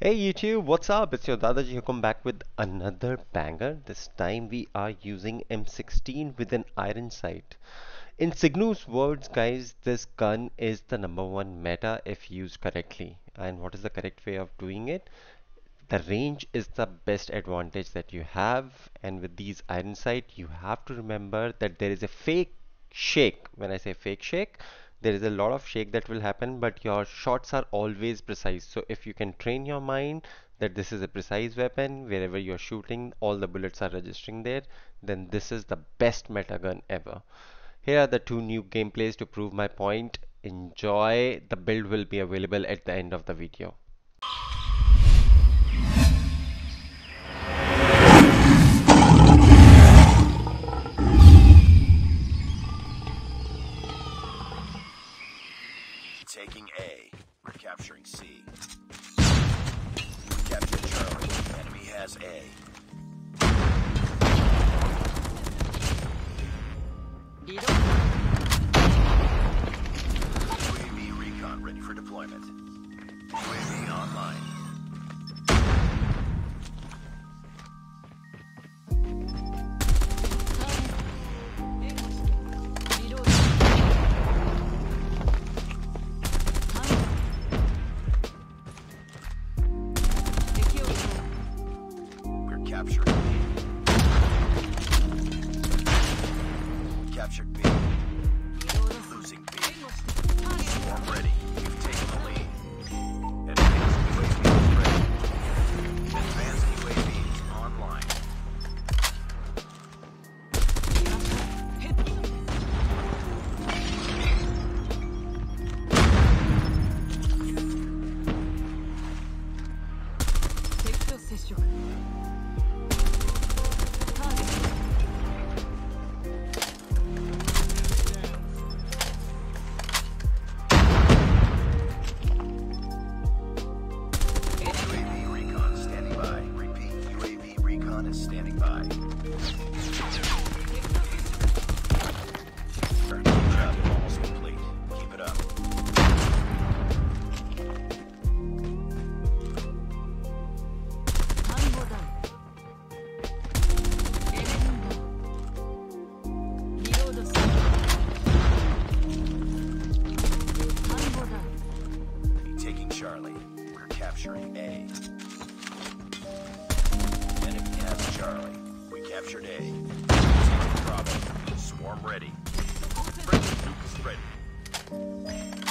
Hey YouTube, what's up? It's your Dadaji here come back with another banger. This time we are using M16 with an iron sight. In Signu's words, guys, this gun is the number one meta if used correctly. And what is the correct way of doing it? The range is the best advantage that you have. And with these iron sight, you have to remember that there is a fake shake. When I say fake shake, there is a lot of shake that will happen but your shots are always precise. So if you can train your mind that this is a precise weapon wherever you're shooting all the bullets are registering there then this is the best meta gun ever. Here are the two nuke gameplays to prove my point. Enjoy. The build will be available at the end of the video Has A. captured B. Losing B. Swarm ready. Ready. Friendly nuke ready.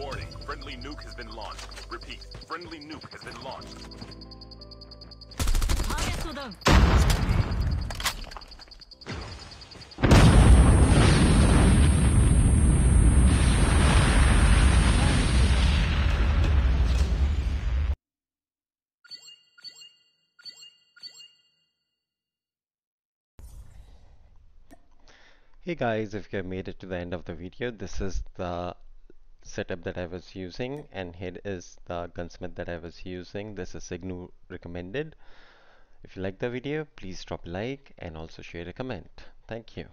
Warning, friendly nuke has been launched. Repeat, friendly nuke has been launched. Hey guys, if you have made it to the end of the video, this is the setup that I was using and here is the gunsmith that I was using. This is Signu recommended. If you like the video, please drop a like and also share a comment. Thank you.